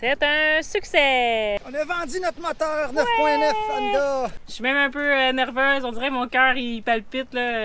C'est un succès! On a vendu notre moteur 9.9 Honda. Je suis même un peu euh, nerveuse, on dirait que mon cœur il palpite là.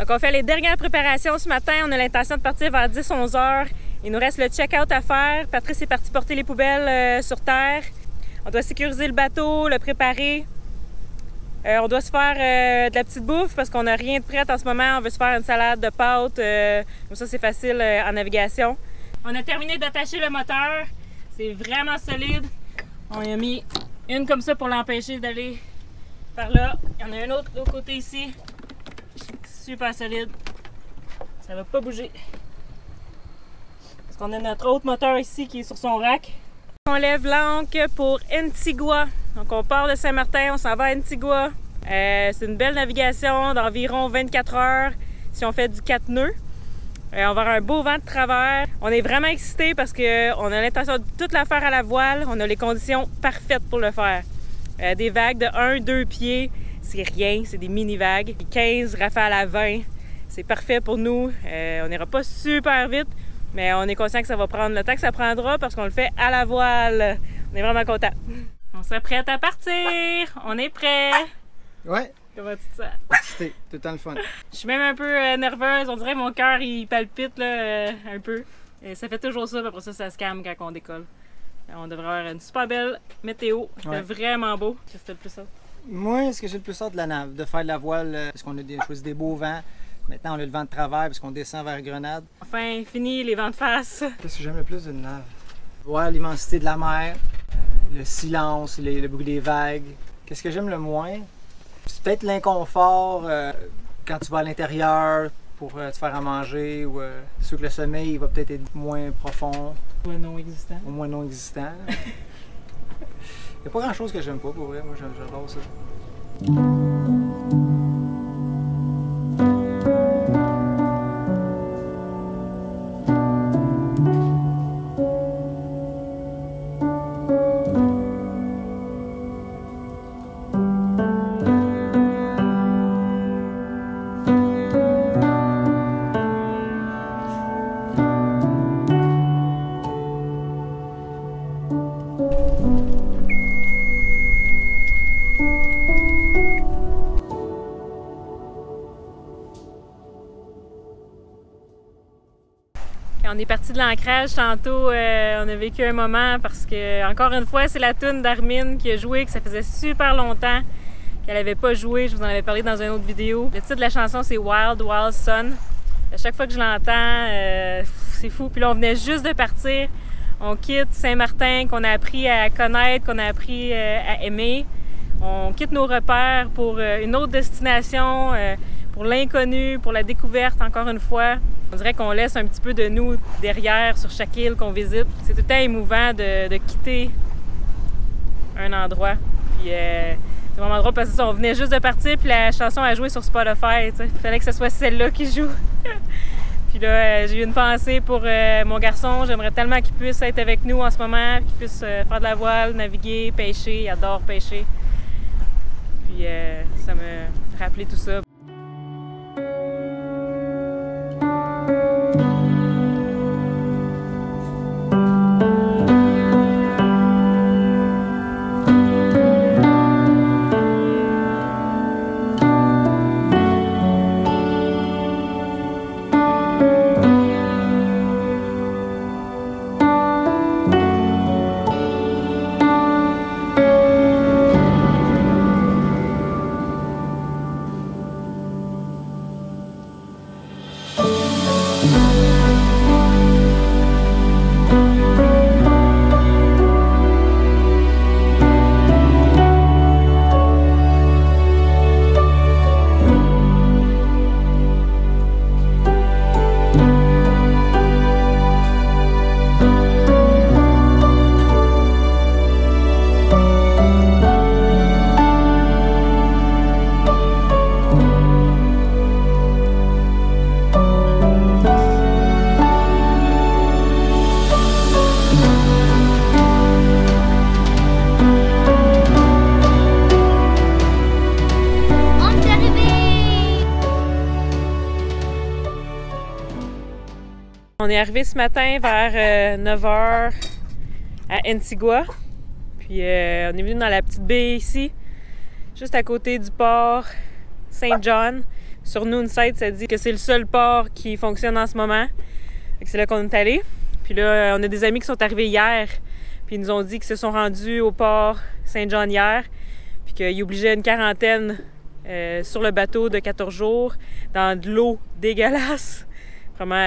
Donc on fait les dernières préparations ce matin, on a l'intention de partir vers 10-11 heures. Il nous reste le check-out à faire. Patrice est parti porter les poubelles euh, sur terre. On doit sécuriser le bateau, le préparer. Euh, on doit se faire euh, de la petite bouffe parce qu'on n'a rien de prêt en ce moment. On veut se faire une salade de pâtes. comme ça, c'est facile en navigation. On a terminé d'attacher le moteur. C'est vraiment solide. On y a mis une comme ça pour l'empêcher d'aller par là. Il y en a une autre de côté ici. Super solide. Ça va pas bouger. Parce qu'on a notre autre moteur ici qui est sur son rack. On lève l'ancre pour Antigua. Donc on part de Saint-Martin, on s'en va à Antigua. Euh, c'est une belle navigation d'environ 24 heures si on fait du 4 nœuds. Euh, on va avoir un beau vent de travers. On est vraiment excités parce qu'on a l'intention de tout la faire à la voile. On a les conditions parfaites pour le faire. Euh, des vagues de 1-2 pieds, c'est rien, c'est des mini-vagues. 15 rafales à 20, c'est parfait pour nous. Euh, on n'ira pas super vite, mais on est conscient que ça va prendre le temps que ça prendra parce qu'on le fait à la voile. On est vraiment content. On serait prêt à partir. On est prêt. Ouais, Comment tu te sens? excité, tout le temps le fun. Je suis même un peu euh, nerveuse. On dirait que mon cœur il palpite là, euh, un peu. Et ça fait toujours ça, puis après ça, ça se calme quand on décolle. On devrait avoir une super belle météo. Ouais. vraiment beau. Qu'est-ce que c'était le plus ça? Moi, ce que j'ai le plus hâte de la nave, de faire de la voile, euh, parce qu'on a des- choisi des beaux vents. Maintenant, on a le vent de travers, parce qu'on descend vers Grenade. Enfin, fini les vents de face. Qu'est-ce que j'aime le plus d'une nave? Voir l'immensité de la mer, euh, le silence, le, le bruit des vagues. Qu'est-ce que j'aime le moins? C'est peut-être l'inconfort euh, quand tu vas à l'intérieur pour euh, te faire à manger ou euh, sûr que le sommeil va peut-être être moins profond, Ouais, non existant. au moins non existant. Il n'y a pas grand-chose que j'aime pas pour vrai, moi j'adore ça. Parti de l'ancrage tantôt, euh, on a vécu un moment parce que, encore une fois, c'est la tune d'Armin qui a joué, que ça faisait super longtemps qu'elle avait pas joué. Je vous en avais parlé dans une autre vidéo. Le titre de la chanson, c'est Wild Wild Sun. À chaque fois que je l'entends, euh, c'est fou. Puis là, on venait juste de partir. On quitte Saint-Martin, qu'on a appris à connaître, qu'on a appris euh, à aimer. On quitte nos repères pour une autre destination, pour l'inconnu, pour la découverte, encore une fois. On dirait qu'on laisse un petit peu de nous derrière sur chaque île qu'on visite. C'est tout le temps émouvant de, de quitter un endroit. Puis euh, c'est mon endroit parce que ça, on venait juste de partir, puis la chanson a joué sur Spotify. Il fallait que ce soit celle-là qui joue. puis là, euh, j'ai eu une pensée pour euh, mon garçon. J'aimerais tellement qu'il puisse être avec nous en ce moment, qu'il puisse euh, faire de la voile, naviguer, pêcher. Il adore pêcher. Puis ça me rappelait tout ça. Est arrivé ce matin vers 9h à Antigua. Puis on est venu dans la petite baie ici, juste à côté du port Saint John. Sur Noonside, ça dit que c'est le seul port qui fonctionne en ce moment. C'est là qu'on est allé. Puis là, on a des amis qui sont arrivés hier. Puis ils nous ont dit qu'ils se sont rendus au port Saint John hier. Puis qu'ils obligeaient une quarantaine euh, sur le bateau de 14 jours dans de l'eau dégueulasse.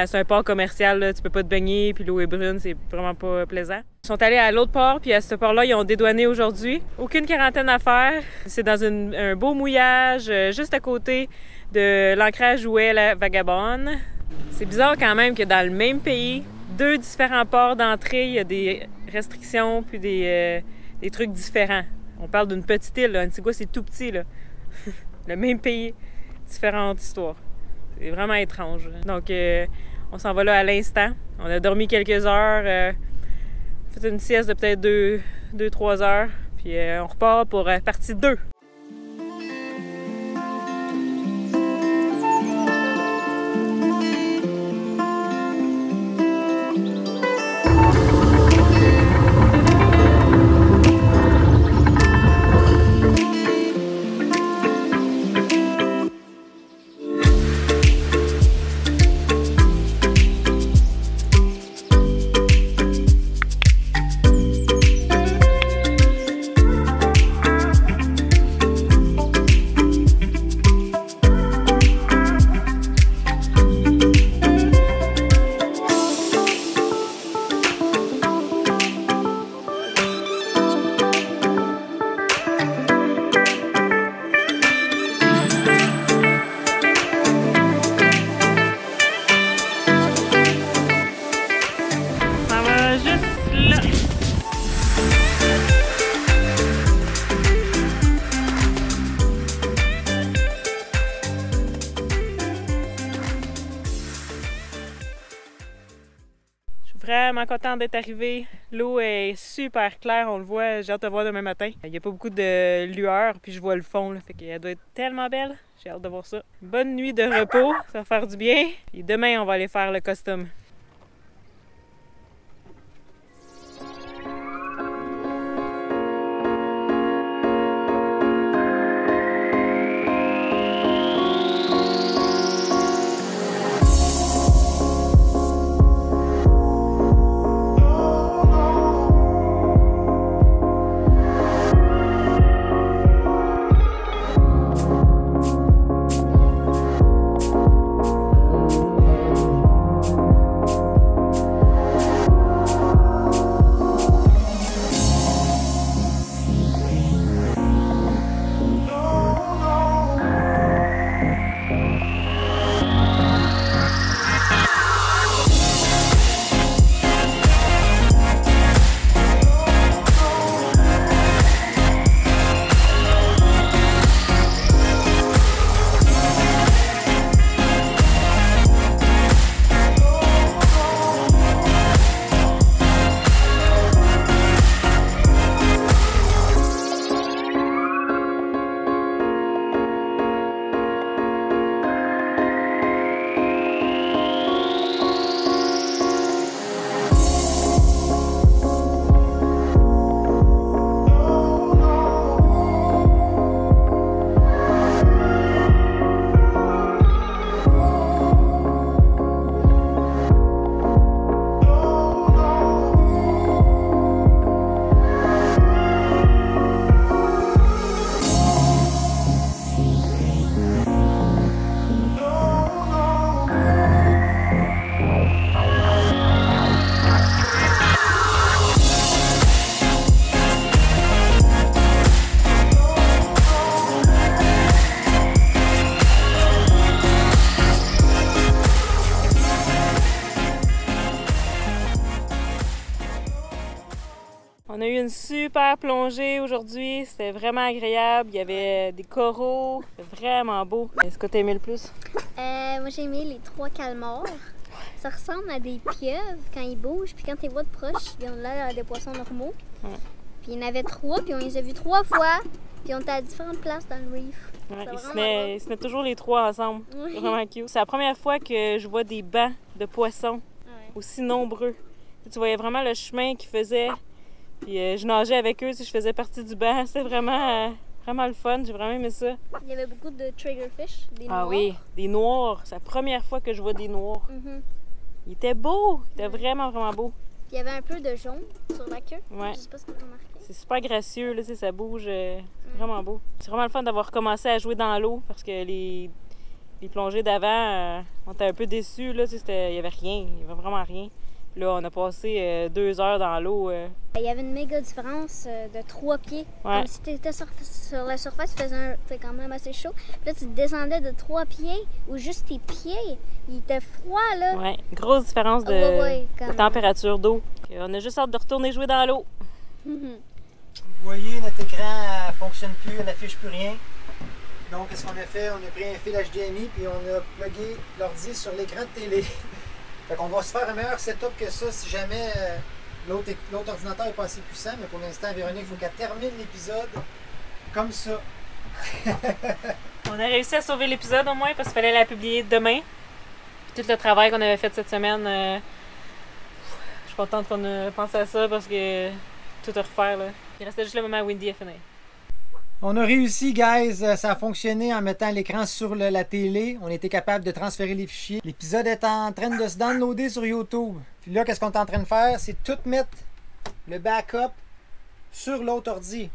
C'est un port commercial, là, tu peux pas te baigner, puis l'eau est brune, c'est vraiment pas plaisant. Ils sont allés à l'autre port, puis à ce port-là, ils ont dédouané aujourd'hui. Aucune quarantaine à faire. C'est dans un beau mouillage, euh, juste à côté de l'ancrage où est la Vagabonde. C'est bizarre quand même que dans le même pays, deux différents ports d'entrée, il y a des restrictions puis des, euh, trucs différents. On parle d'une petite île, là. Antigua, c'est tout petit, là. le même pays, différentes histoires. C'est vraiment étrange. Donc, euh, on s'en va là à l'instant. On a dormi quelques heures, euh, fait une sieste de peut-être 2-3 heures, puis euh, on repart pour partie 2. Vraiment content d'être arrivé. L'eau est super claire, on le voit. J'ai hâte de voir demain matin. Il n'y a pas beaucoup de lueur, puis je vois le fond. Là, fait qu'elle doit être tellement belle. J'ai hâte de voir ça. Bonne nuit de repos, ça va faire du bien. Et demain, on va aller faire le costume. On a eu une super plongée aujourd'hui. C'était vraiment agréable. Il y avait des coraux. vraiment beau. Est-ce que tu as aimé le plus? Euh, moi, j'ai aimé les trois calmars. Ça ressemble à des pieuvres quand ils bougent. Puis quand tu les vois de proche, ils ont l'air des poissons normaux. Puis il y en avait trois. Puis on les a vus trois fois. Puis on était à différentes places dans le reef. ils, se tenaient, toujours les trois ensemble. Vraiment cute. C'est la première fois que je vois des bancs de poissons aussi nombreux. Tu voyais vraiment le chemin qu'ils faisaient. Puis euh, je nageais avec eux, si je faisais partie du banc. C'était vraiment, euh, vraiment le fun. J'ai vraiment aimé ça. Il y avait beaucoup de triggerfish, des Ah noirs. oui, des noirs. C'est la première fois que je vois des noirs. Mhm. Il était beau. Il était vraiment, vraiment beau. Il y avait un peu de jaune sur la queue. Ouais. Je sais pas si t'as remarqué. C'est super gracieux, là, ça bouge. euh, c'est vraiment beau. C'est vraiment le fun d'avoir commencé à jouer dans l'eau parce que les, les plongées d'avant, euh, on était un peu déçus. Là, il y avait rien, il y avait vraiment rien. Là, on a passé euh, deux heures dans l'eau. euh, Il y avait une méga différence euh, de trois pieds. Ouais. Comme si tu étais sur, sur la surface, il faisait un, quand même assez chaud. Puis là, tu descendais de trois pieds ou juste tes pieds. Il était froid, là. ouais, grosse différence de, ouais, ouais, quand de même. température d'eau. On a juste hâte de retourner jouer dans l'eau. Mhm. Vous voyez, notre écran ne fonctionne plus, elle n'affiche plus rien. Donc, qu'est-ce qu'on a fait? On a pris un fil HDMI puis on a plugué l'ordi sur l'écran de télé. fait qu'on va se faire un meilleur setup que ça si jamais euh, l'autre ordinateur est pas assez puissant. Mais pour l'instant, Véronique, il faut qu'elle termine l'épisode comme ça. On a réussi à sauver l'épisode au moins parce qu'il fallait la publier demain. Puis tout le travail qu'on avait fait cette semaine, euh, je suis contente qu'on a pensé à ça parce que tout à refaire. Là. Il restait juste le moment où Windy a fini. On a réussi, guys. Euh, Ça a fonctionné en mettant l'écran sur la télé. On était capable de transférer les fichiers. L'épisode est en train de se downloader sur YouTube. Puis là, qu'est-ce qu'on est en train de faire? C'est tout mettre le backup sur l'autre ordi.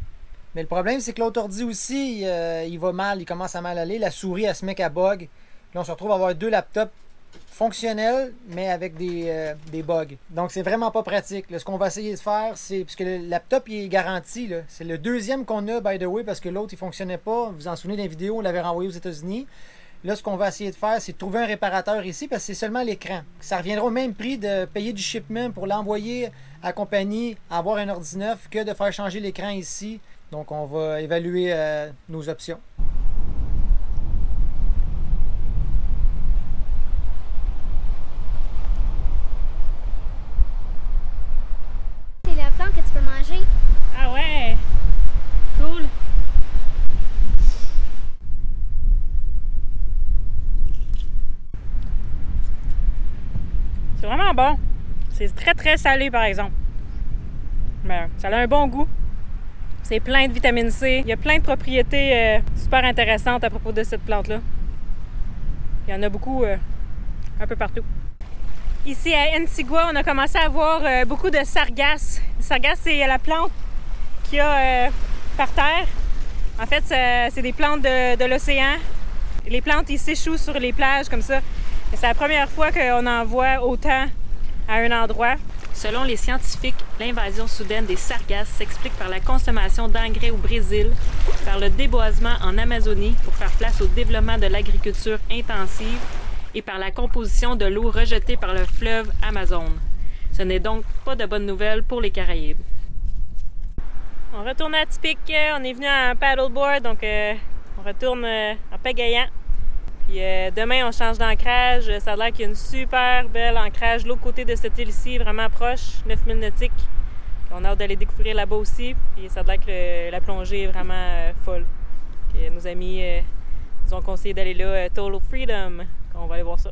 Mais le problème, c'est que l'autre ordi aussi, euh, il va mal, il commence à mal aller. La souris, elle se met qu'à bug. Là, on se retrouve à avoir deux laptops fonctionnels, mais avec des, euh, des bugs. Donc, c'est vraiment pas pratique. Ce qu'on va essayer de faire, c'est. Puisque le laptop, il est garanti. C'est le deuxième qu'on a, by the way, parce que l'autre, il fonctionnait pas. Vous vous en souvenez d'une vidéo, on l'avait renvoyé aux États-Unis. Là, ce qu'on va essayer de faire, c'est de trouver un réparateur ici parce que c'est seulement l'écran. Ça reviendra au même prix de payer du shipment pour l'envoyer à la compagnie, avoir un ordi neuf, que de faire changer l'écran ici. Donc, on va évaluer euh, nos options. C'est la plante que tu peux manger. Ah ouais! Cool! C'est vraiment bon. C'est très très salé par exemple. Mais ça a un bon goût. C'est plein de vitamine C. Il y a plein de propriétés euh, super intéressantes à propos de cette plante-là. Il y en a beaucoup euh, un peu partout. Ici à Antigua, on a commencé à voir euh, beaucoup de sargasses. Le sargasse, c'est la plante qu'il y a par terre. En fait, c'est des plantes de, de l'océan. Les plantes, ils s'échouent sur les plages comme ça. C'est la première fois qu'on en voit autant à un endroit. Selon les scientifiques, l'invasion soudaine des sargasses s'explique par la consommation d'engrais au Brésil, par le déboisement en Amazonie pour faire place au développement de l'agriculture intensive et par la composition de l'eau rejetée par le fleuve Amazon. Ce n'est donc pas de bonnes nouvelles pour les Caraïbes. On retourne à Typique. On est venu en paddleboard, donc euh, on retourne euh, en pagayant. Puis euh, demain, on change d'ancrage. Ça a l'air qu'il y a une super belle ancrage de l'autre côté de cette île-ci, vraiment proche, 9000 nautiques. On a hâte d'aller découvrir là-bas aussi. Ça a l'air que la plongée est vraiment euh, folle. Que nos amis euh, nous ont conseillé d'aller là, euh, Total Freedom. On va aller voir ça.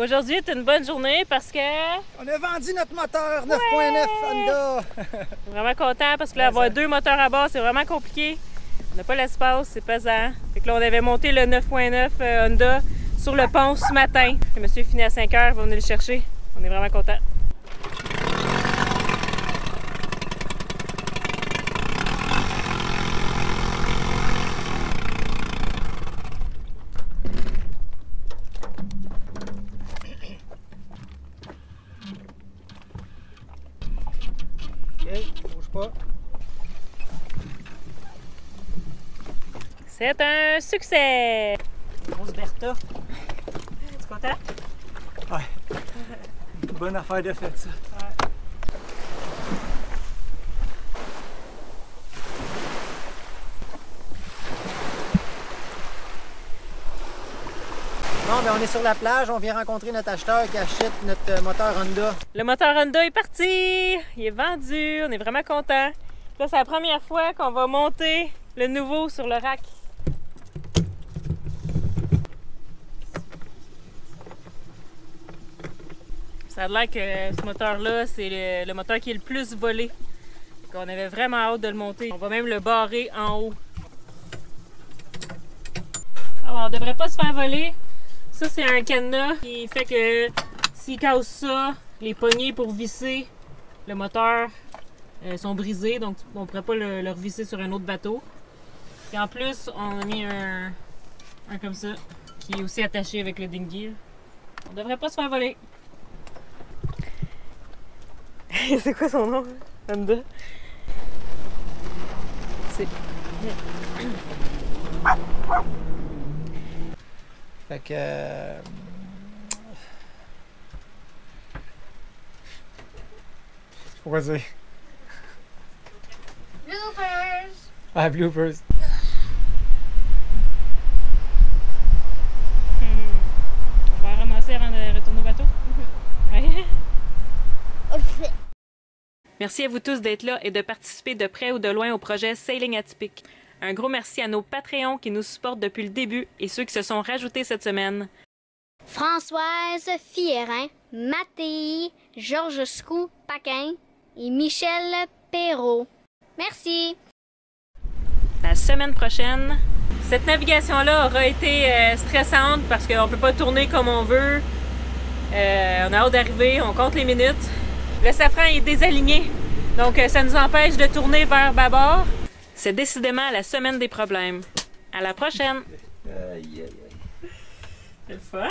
Aujourd'hui est une bonne journée parce que On a vendu notre moteur 9.9 Honda. Vraiment content parce que là, avoir deux moteurs à bord, c'est vraiment compliqué. On n'a pas l'espace, c'est pesant. Fait que là, on avait monté le 9.9 euh, Honda sur le pont ce matin. Le monsieur est fini à 5 heures, il va venir le chercher. On est vraiment content. C'est un succès! Grosse Bertha. Tu es content? Ouais. Bonne affaire de fait, ça. On est sur la plage, on vient rencontrer notre acheteur qui achète notre euh, moteur Honda. Le moteur Honda est parti! Il est vendu, on est vraiment content. Là, c'est la première fois qu'on va monter le nouveau sur le rack. Ça a l'air que ce moteur-là, c'est le, moteur qui est le plus volé. On avait vraiment hâte de le monter. On va même le barrer en haut. Alors, on devrait pas se faire voler. Ça, c'est un cadenas qui fait que s'il casse ça, les poignées pour visser le moteur euh, sont brisées, donc on pourrait pas le, le revisser sur un autre bateau. Et en plus, on a mis un, un comme ça, qui est aussi attaché avec le dinghy. On devrait pas se faire voler. c'est quoi son nom? Honda? C'est. Fait que. euh, Pourquoi dire? Bloopers! Ah, bloopers. On va ramasser avant de retourner au bateau? Ouais. Merci à vous tous d'être là et de participer de près ou de loin au projet Sailing Atypique. Un gros merci à nos Patreons qui nous supportent depuis le début et ceux qui se sont rajoutés cette semaine. Françoise Fierin, Mattei, Georges Scou Paquin et Michel Perrault. Merci. La semaine prochaine, cette navigation-là aura été euh, stressante parce qu'on peut pas tourner comme on veut. Euh, on a hâte d'arriver, on compte les minutes. Le safran est désaligné, donc euh, ça nous empêche de tourner vers bâbord. C'est décidément la semaine des problèmes. À la prochaine! Aïe, aïe, aïe. C'est le fun!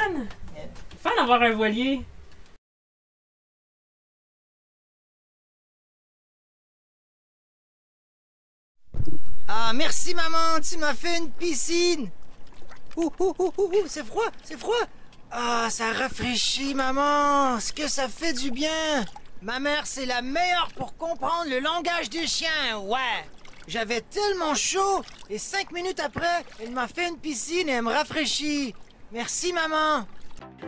C'est le fun d'avoir un voilier! Ah, merci maman, tu m'as fait une piscine. Ouh, ouh, ouh, ouh, ouh, c'est froid, c'est froid. Ah, ça rafraîchit maman, ce que ça fait du bien. Ma mère, c'est la meilleure pour comprendre le langage des chiens, ouais. J'avais tellement chaud et cinq minutes après, elle m'a fait une piscine et elle me rafraîchit. Merci maman.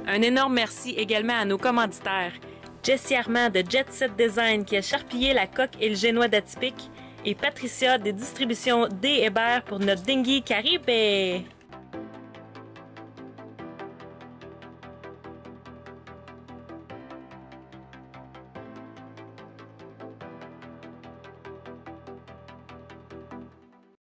Un énorme merci également à nos commanditaires. Jessie Armand de Jet Set Design qui a charpillé la coque et le génois d'atypique et Patricia des distributions D Hébert pour notre dinghy Caribe.